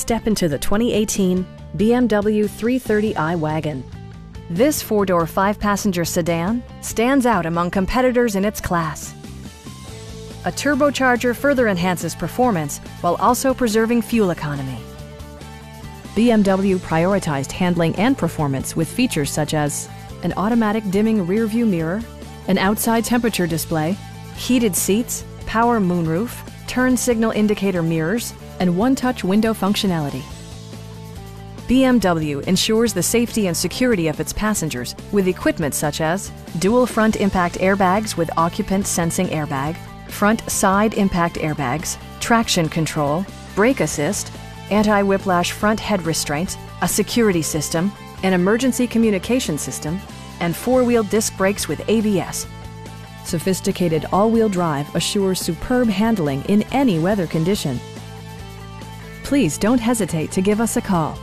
Step into the 2018 BMW 330i Wagon. This four-door, five-passenger sedan stands out among competitors in its class. A turbocharger further enhances performance while also preserving fuel economy. BMW prioritized handling and performance with features such as an automatic dimming rearview mirror, an outside temperature display, heated seats, power moonroof, turn signal indicator mirrors, and one-touch window functionality. BMW ensures the safety and security of its passengers with equipment such as dual front impact airbags with occupant sensing airbag, front side impact airbags, traction control, brake assist, anti-whiplash front head restraints, a security system, an emergency communication system, and four-wheel disc brakes with ABS. Sophisticated all-wheel drive assures superb handling in any weather condition. Please don't hesitate to give us a call.